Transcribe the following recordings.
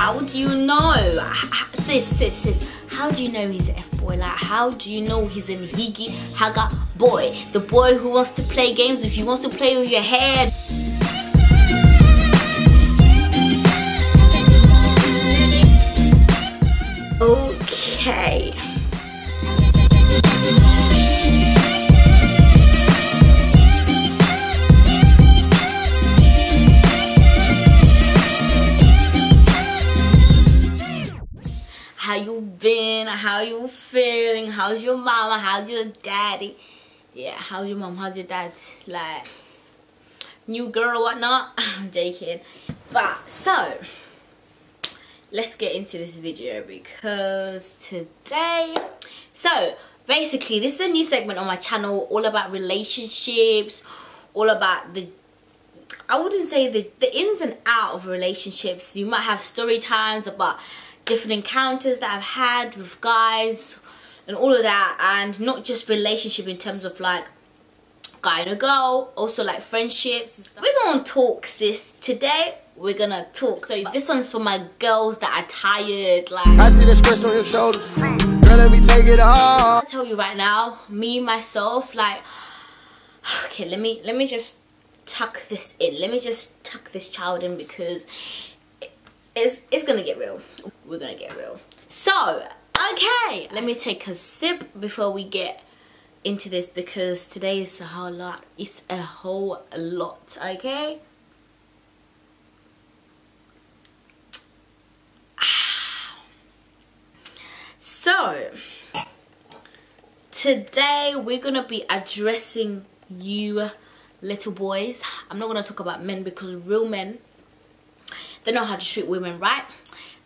how do you know? Sis, sis, sis, how do you know he's an F-boy? Like, how do you know he's an Higgy Haga boy? The boy who wants to play games with you, wants to play with your head. Okay. How you feeling how's your mama how's your daddy? Yeah how's your mom how's your dad? Like new girl whatnot? I'm joking. But so let's get into this video because today so basically this is a new segment on my channel all about relationships all about the I wouldn't say the, the ins and out of relationships. You might have story times about different encounters that I've had with guys and all of that and not just relationship in terms of like guy and a girl also like friendships we're gonna talk sis. Today we're gonna talk. So this one's for my girls that are tired like I see the stress on your shoulders. Girl let me take it off I tell you right now me myself like okay let me let me just tuck this in. Let me just tuck this child in because it's, it's gonna get real. We're gonna get real. So, okay, let me take a sip before we get into this because today is a whole lot. It's a whole lot, okay? Ah. So, today we're gonna be addressing you little boys. I'm not gonna talk about men because real men they know how to treat women right.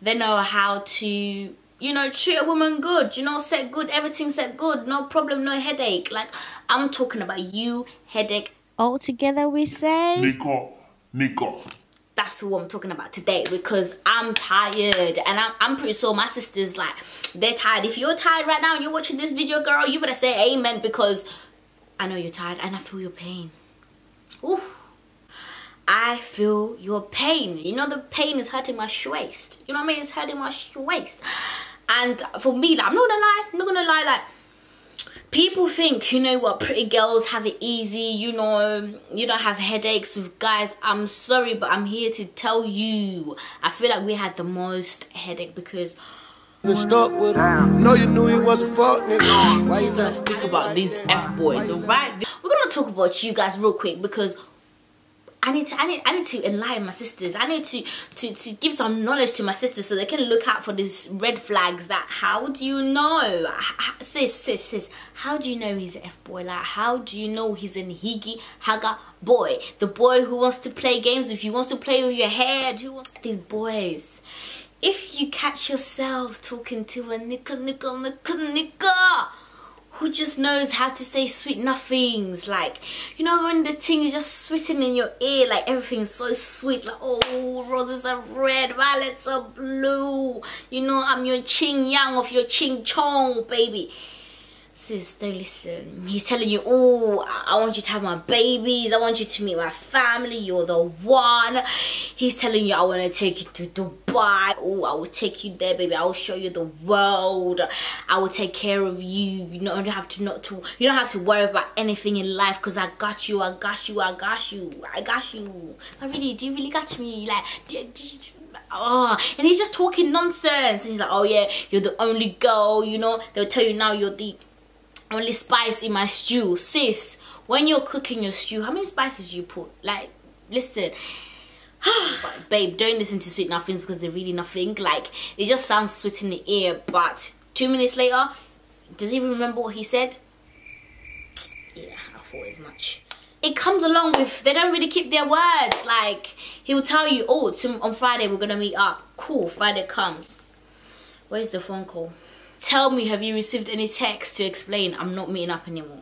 They know how to, you know, treat a woman good. You know, set good, everything set good. No problem, no headache. Like, I'm talking about you, headache. All together we say... Nico, Nico. That's who I'm talking about today because I'm tired and I'm, I'm pretty sure my sisters like they're tired. If you're tired right now and you're watching this video girl you better say amen because I know you're tired and I feel your pain. Oof. I feel your pain. You know, the pain is hurting my waist. You know what I mean? It's hurting my waist. And for me, like, I'm not gonna lie, I'm not gonna lie, like, people think, you know what, pretty girls have it easy, you know, you don't have headaches with guys. I'm sorry, but I'm here to tell you, I feel like we had the most headache because stuck with him. No, you knew he was a fuck nigga. Why you gonna speak about these F boys, alright? We're gonna talk about you guys real quick because I need to I need I need to enlighten my sisters. I need to to to give some knowledge to my sisters so they can look out for these red flags. That how do you know, sis sis sis? How do you know he's an f boy? Like how do you know he's an higgy haga boy? The boy who wants to play games with you, wants to play with your head. Who wants these boys? If you catch yourself talking to a nicka nicka nicka nicka who just knows how to say sweet nothings like you know when the thing is just sweeting in your ear like everything's so sweet like oh roses are red violets are blue you know i'm your ching yang of your ching chong baby sis don't listen. He's telling you oh i want you to have my babies. I want you to meet my family. You're the one. He's telling you i want to take you to dubai. Oh i will take you there baby. I will show you the world. I will take care of you. You don't have to not to you don't have to worry about anything in life because i got you. I got you. I got you. I got you. I really? Do you really got me? Like do, do, oh. And he's just talking nonsense. He's like oh yeah you're the only girl you know? They'll tell you now you're the only spice in my stew. Sis when you're cooking your stew how many spices do you put? Like listen. Babe don't listen to sweet nothings because they're really nothing. Like it just sounds sweet in the ear but two minutes later does he even remember what he said? Yeah i thought as much. It comes along with they don't really keep their words. Like he will tell you oh on friday we're gonna meet up. Cool friday comes. Where's the phone call Tell me, have you received any text to explain I'm not meeting up anymore?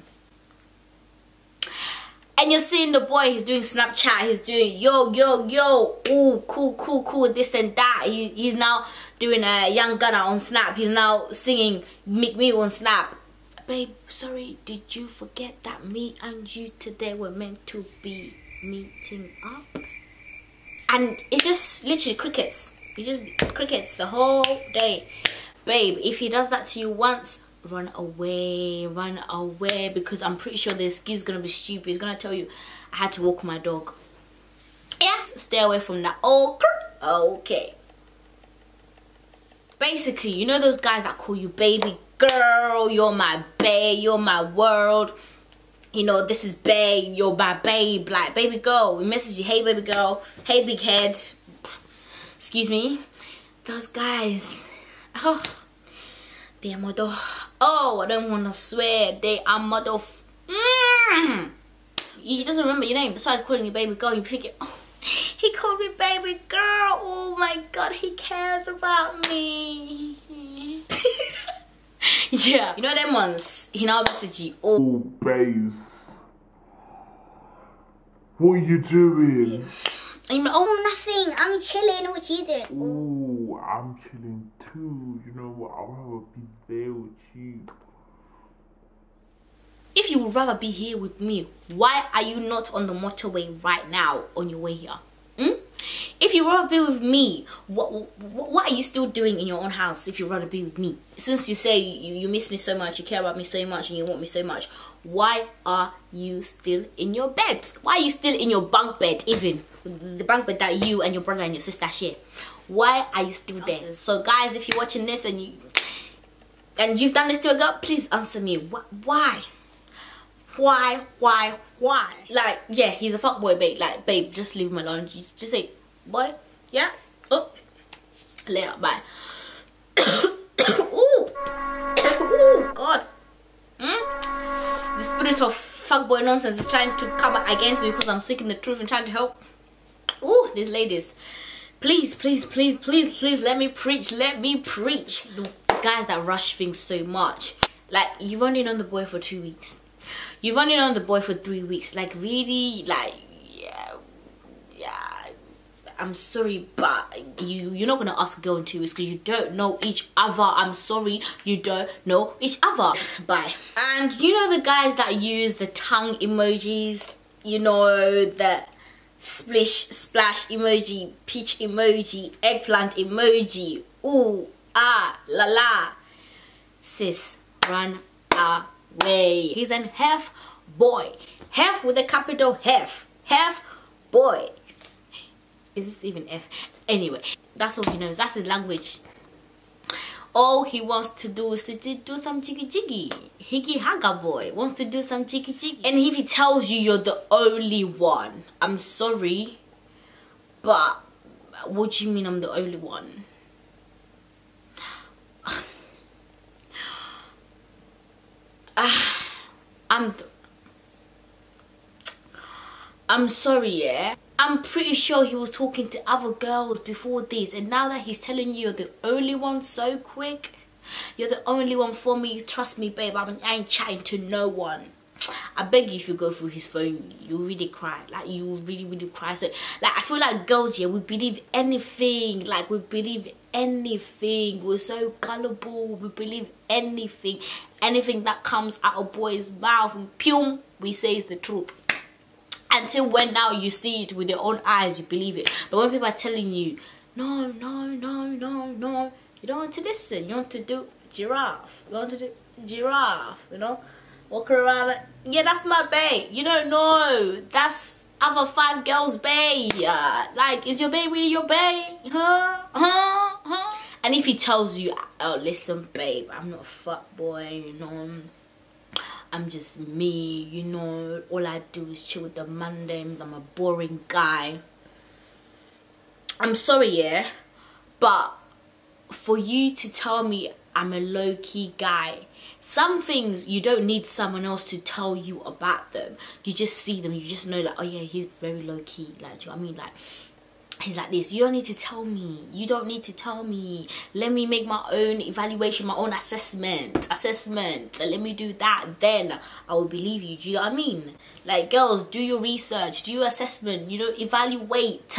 And you're seeing the boy, he's doing Snapchat, he's doing yo, yo, yo, ooh, cool, cool, cool, this and that. He, he's now doing a young gunner on Snap. He's now singing Meet Me on Snap. Babe, sorry, did you forget that me and you today were meant to be meeting up? And it's just literally crickets He just crickets the whole day. Babe, if he does that to you once, run away, run away because I'm pretty sure this kid's gonna be stupid. He's gonna tell you, I had to walk my dog. Yeah, stay away from that. Oh, okay. Basically, you know those guys that call you baby girl, you're my babe, you're my world. You know, this is babe, you're my babe, like baby girl. We message you, hey baby girl, hey big head. Excuse me. Those guys. Oh, they are mother. Oh, I don't want to swear. They are mother. Mm. He doesn't remember your name. Besides calling you baby girl, you think, oh, he called me baby girl. Oh my god, he cares about me. yeah. You know them ones? He now message you. Oh, oh babes. What are you doing? And you're like, oh, nothing. I'm chilling. What you doing? Oh, I'm chilling too. You know? Rather be there with you. If you would rather be here with me, why are you not on the motorway right now on your way here? Hmm? If you rather be with me, what, what, what are you still doing in your own house if you rather be with me? Since you say you, you miss me so much, you care about me so much, and you want me so much, why are you still in your bed? Why are you still in your bunk bed even? The bunk bed that you and your brother and your sister share. Why are you still there? So guys, if you're watching this and you and you've done this to a girl, please answer me. Why? Why? Why? Why? Like, yeah, he's a fuck boy babe. Like, babe, just leave him alone. Just, just say, boy, yeah, oh, later, bye. Ooh, ooh, God. Hmm? The spirit of fuckboy nonsense is trying to come against me because I'm speaking the truth and trying to help. Ooh, these ladies. Please, please, please, please, please let me preach. Let me preach. The guys that rush things so much. Like, you've only known the boy for two weeks. You've only known the boy for three weeks. Like, really, like, yeah, yeah. I'm sorry, but you you're not gonna ask a girl in two weeks because you don't know each other. I'm sorry, you don't know each other. Bye. And you know the guys that use the tongue emojis. You know the splish splash emoji, peach emoji, eggplant emoji. Ooh, ah, la la. Sis, run away. He's an half boy. Half with a capital F. Half boy. Is this even F? Anyway, that's all he knows. That's his language. All he wants to do is to do some jiggy jiggy. Higgy Haga boy wants to do some jiggy jiggy. And if he tells you you're the only one, I'm sorry, but what do you mean I'm the only one? I'm I'm sorry, yeah. I'm pretty sure he was talking to other girls before this and now that he's telling you you're the only one so quick, you're the only one for me, trust me babe, I, I ain't chatting to no one. I beg you if you go through his phone, you really cry. Like you really, really cry. So like I feel like girls, yeah, we believe anything. Like we believe anything. We're so gullible. We believe anything. Anything that comes out of boy's mouth and pum, we say is the truth until when now you see it with your own eyes you believe it. But when people are telling you no no no no no you don't want to listen. You want to do giraffe. You want to do giraffe you know? Walk around like, yeah that's my bae. You don't know. That's other five girls bae. Uh, like is your bae really your bae? Huh? Huh? Huh? And if he tells you oh listen babe i'm not a fuck boy you know I'm just me, you know, all I do is chill with the mandames, I'm a boring guy. I'm sorry, yeah, but for you to tell me I'm a low-key guy, some things you don't need someone else to tell you about them. You just see them, you just know like, oh yeah, he's very low-key, like, do you know I mean? Like, he's like this you don't need to tell me. You don't need to tell me. Let me make my own evaluation my own assessment assessment. Let me do that then i will believe you. Do you know what i mean? Like girls do your research do your assessment you know evaluate.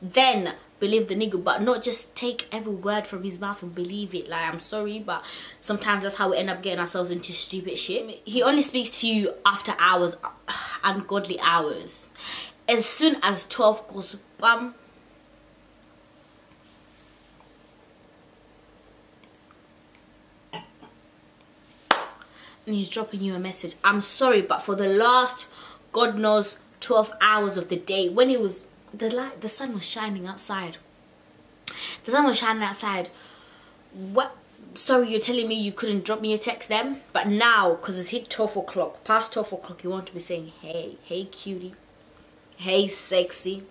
Then believe the nigga but not just take every word from his mouth and believe it. Like i'm sorry but sometimes that's how we end up getting ourselves into stupid shit. He only speaks to you after hours ungodly hours. As soon as 12 goes bam and he's dropping you a message. I'm sorry, but for the last, God knows, 12 hours of the day, when it was, the light, the sun was shining outside. The sun was shining outside. What? Sorry, you're telling me you couldn't drop me a text then? But now, because it's hit 12 o'clock, past 12 o'clock, you want to be saying, hey, hey cutie, hey sexy,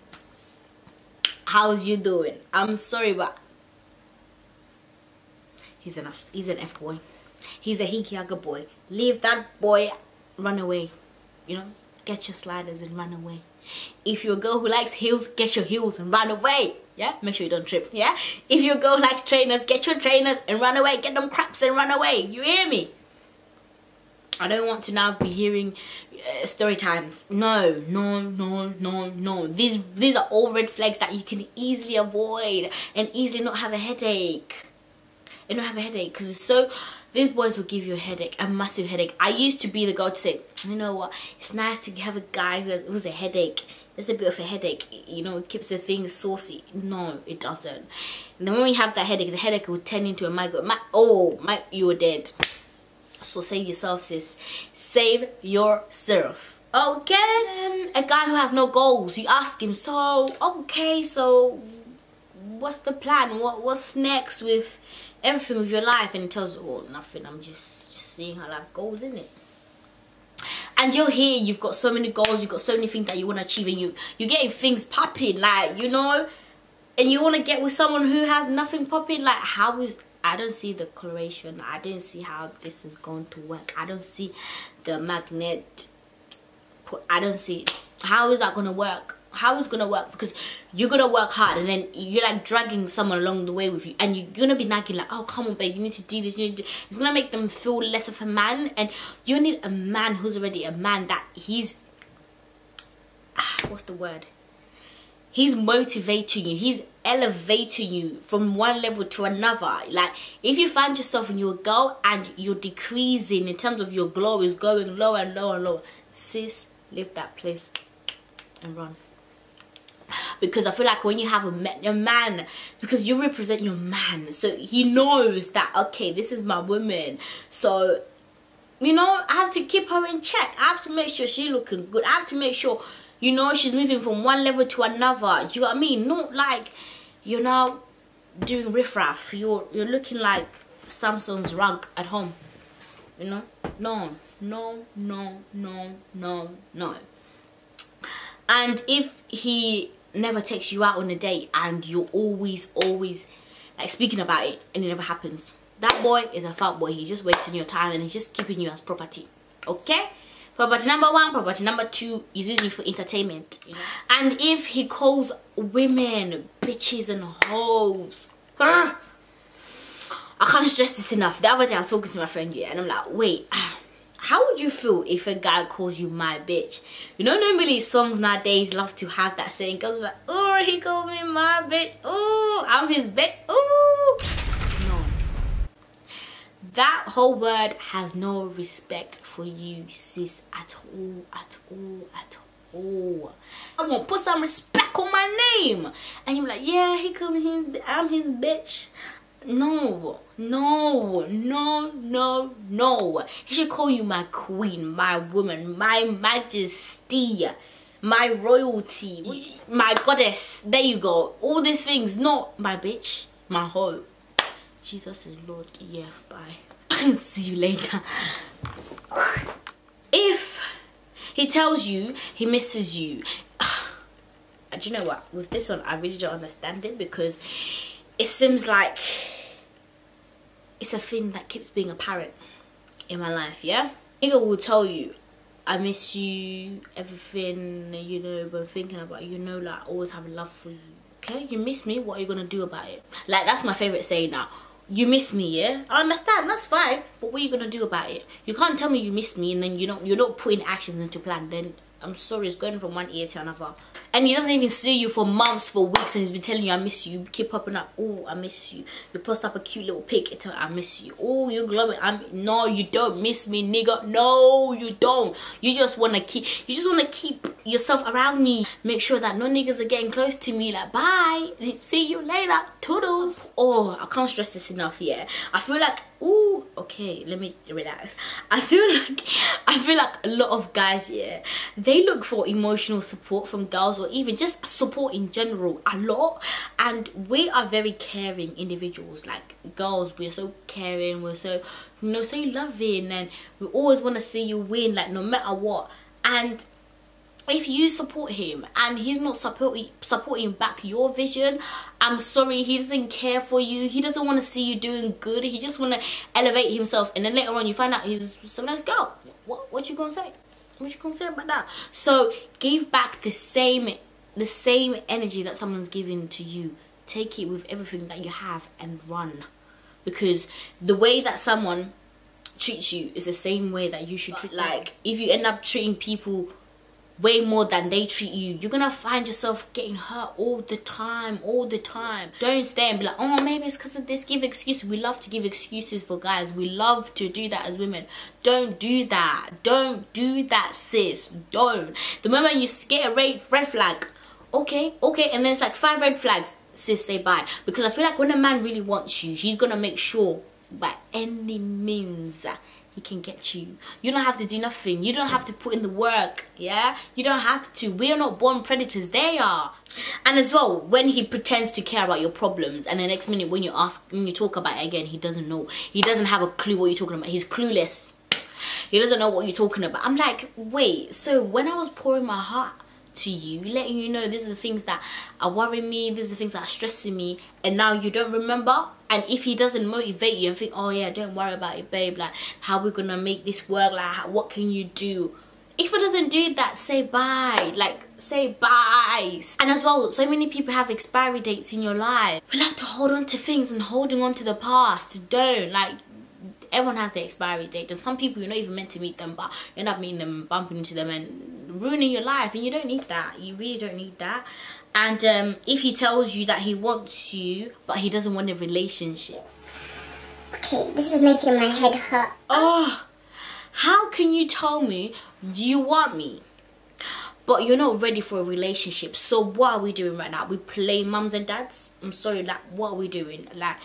how's you doing? I'm sorry, but he's enough. He's an F boy. He's a Hikiaga boy. Leave that boy, run away. You know, get your sliders and run away. If you're a girl who likes heels, get your heels and run away. Yeah, make sure you don't trip. Yeah, if you're a girl likes trainers, get your trainers and run away. Get them craps and run away. You hear me? I don't want to now be hearing uh, story times. No, no, no, no, no. These these are all red flags that you can easily avoid and easily not have a headache. And not have a headache because it's so these boys will give you a headache, a massive headache. I used to be the girl to say, you know what, it's nice to have a guy who has, who's a headache. Just a bit of a headache, you know, it keeps the thing saucy. No, it doesn't. And then when you have that headache, the headache will turn into a migraine. My, oh, my, you're dead. So save yourself, sis. Save yourself. Okay. Um, a guy who has no goals, you ask him, so, okay, so what's the plan? What What's next with everything with your life? And he tells you, oh, nothing. I'm just, just seeing how life goes, in it? and you're here you've got so many goals you've got so many things that you want to achieve and you you're getting things popping like you know and you want to get with someone who has nothing popping like how is I don't see the correlation I don't see how this is going to work I don't see the magnet I don't see how is that going to work how is gonna work because you're gonna work hard and then you're like dragging someone along the way with you and you're gonna be nagging like oh come on babe you need to do this you need to it's gonna make them feel less of a man and you need a man who's already a man that he's ah, what's the word? He's motivating you he's elevating you from one level to another. Like if you find yourself in your girl and you're decreasing in terms of your glow is going lower and lower and lower sis leave that place and run because I feel like when you have a, a man, because you represent your man, so he knows that, okay, this is my woman. So, you know, I have to keep her in check. I have to make sure she's looking good. I have to make sure, you know, she's moving from one level to another. Do you know what I mean? Not like you're now doing riffraff. You're, you're looking like Samsung's rug at home. You know? No, no, no, no, no, no. And if he never takes you out on a date and you're always, always like speaking about it and it never happens. That boy is a fat boy. He's just wasting your time and he's just keeping you as property. Okay? Property number one, property number two is usually for entertainment. You know? And if he calls women bitches and hoes, I can't stress this enough. The other day I was talking to my friend yeah, and I'm like, wait, how would you feel if a guy calls you my bitch? You know, normally songs nowadays love to have that saying. Girls like, oh, he called me my bitch. Oh, I'm his bitch. Oh, no. That whole word has no respect for you, sis, at all, at all, at all. I want put some respect on my name. And you're like, yeah, he called me I'm his bitch. No, no, no, no, no. He should call you my queen, my woman, my majesty, my royalty, my goddess. There you go. All these things, not my bitch, my hoe. Jesus is Lord. Yeah, bye. See you later. If he tells you he misses you, do you know what? With this one, I really don't understand it because it seems like it's a thing that keeps being apparent in my life, yeah? Nigga will tell you, I miss you, everything, you know, but thinking about you, know, like, I always have love for you. Okay, you miss me, what are you gonna do about it? Like, that's my favorite saying now. You miss me, yeah? I understand, that's fine, but what are you gonna do about it? You can't tell me you miss me and then you don't, you're not putting actions into plan, then I'm sorry, it's going from one ear to another and he doesn't even see you for months for weeks and he's been telling you I miss you, you keep popping up oh I miss you you post up a cute little pic and tell I miss you oh you're glowing I'm no you don't miss me nigga no you don't you just want to keep you just want to keep yourself around me. Make sure that no niggas are getting close to me. Like, bye. See you later. Toodles. Oh, I can't stress this enough, yeah. I feel like, ooh, okay, let me relax. I feel like, I feel like a lot of guys, yeah, they look for emotional support from girls or even just support in general a lot. And we are very caring individuals. Like, girls, we're so caring, we're so, you know, so loving, and we always want to see you win, like, no matter what. And if you support him and he's not supporting supporting back your vision i'm sorry he doesn't care for you. He doesn't want to see you doing good. He just want to elevate himself. And then later on you find out he's so let's go what what you gonna say? What you gonna say about that? So give back the same the same energy that someone's giving to you. Take it with everything that you have and run. Because the way that someone treats you is the same way that you should treat like if you end up treating people way more than they treat you. You're gonna find yourself getting hurt all the time all the time. Don't stay and be like oh maybe it's because of this. Give excuses. We love to give excuses for guys. We love to do that as women. Don't do that. Don't do that sis. Don't. The moment you get a red, red flag okay okay and then it's like five red flags sis say bye. Because i feel like when a man really wants you he's gonna make sure by any means he can get you. You don't have to do nothing. You don't have to put in the work, yeah? You don't have to. We are not born predators, they are. And as well, when he pretends to care about your problems and the next minute when you ask, when you talk about it again, he doesn't know. He doesn't have a clue what you're talking about. He's clueless. He doesn't know what you're talking about. I'm like, wait, so when I was pouring my heart to you, letting you know these are the things that are worrying me, these are the things that are stressing me, and now you don't remember. And if he doesn't motivate you and think, oh yeah, don't worry about it, babe, like how we're gonna make this work, like what can you do? If he doesn't do that, say bye. Like, say bye. And as well, so many people have expiry dates in your life. We love to hold on to things and holding on to the past. Don't. Like, everyone has their expiry date. And some people, you're not even meant to meet them, but you end up meeting them, bumping into them, and ruining your life and you don't need that. You really don't need that. And um, if he tells you that he wants you but he doesn't want a relationship. Okay this is making my head hurt. Oh how can you tell me you want me but you're not ready for a relationship? So what are we doing right now? We play mums and dads? I'm sorry like what are we doing? Like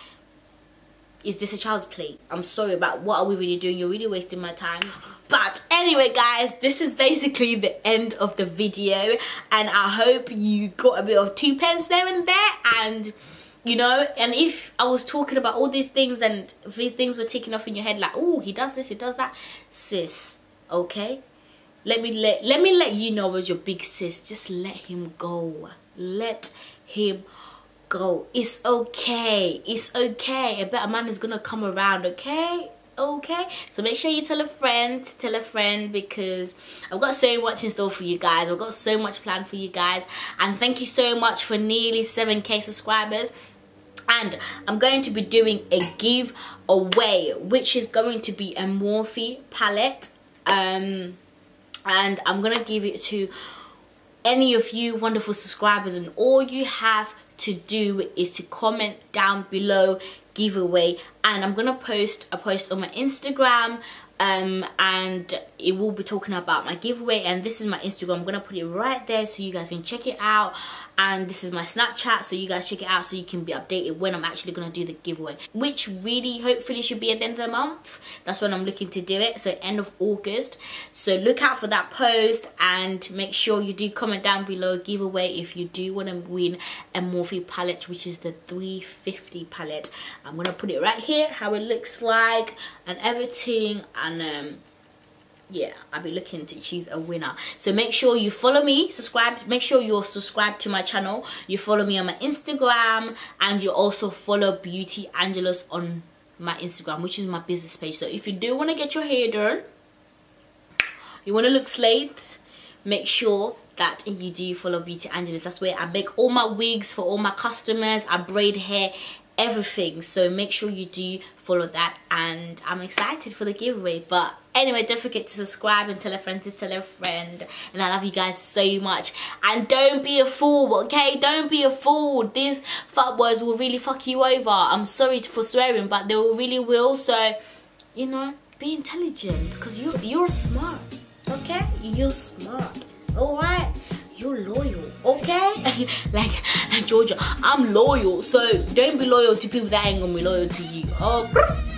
is this a child's play? I'm sorry about what are we really doing? You're really wasting my time. But anyway, guys, this is basically the end of the video. And I hope you got a bit of two pence there and there. And, you know, and if I was talking about all these things and these things were ticking off in your head like, oh, he does this, he does that. Sis, okay? Let me let, let me let you know as your big sis. Just let him go. Let him go. It's okay. It's okay. A better man is gonna come around, okay? Okay? So make sure you tell a friend, tell a friend because I've got so much in store for you guys. I've got so much planned for you guys. And thank you so much for nearly 7k subscribers and I'm going to be doing a giveaway which is going to be a Morphe palette um, and I'm gonna give it to any of you wonderful subscribers and all you have to do is to comment down below giveaway and I'm gonna post a post on my Instagram um, and it will be talking about my giveaway and this is my Instagram. I'm gonna put it right there so you guys can check it out and this is my Snapchat so you guys check it out so you can be updated when I'm actually gonna do the giveaway. Which really hopefully should be at the end of the month. That's when I'm looking to do it so end of August. So look out for that post and make sure you do comment down below giveaway if you do want to win a Morphe palette which is the 350 palette. I'm gonna put it right here how it looks like and everything and um yeah i'll be looking to choose a winner. So make sure you follow me subscribe make sure you're subscribed to my channel. You follow me on my instagram and you also follow beauty angelus on my instagram which is my business page. So if you do want to get your hair done you want to look slayed make sure that you do follow beauty angelus that's where i make all my wigs for all my customers. I braid hair everything. So make sure you do follow that. And i'm excited for the giveaway. But anyway don't forget to subscribe and tell a friend to tell a friend. And i love you guys so much. And don't be a fool okay? Don't be a fool. These fuck words will really fuck you over. I'm sorry for swearing but they will really will. So you know be intelligent because you you're smart okay? You're smart. All right? You're loyal, okay? like, Georgia, I'm loyal, so don't be loyal to people that ain't gonna be loyal to you. Oh.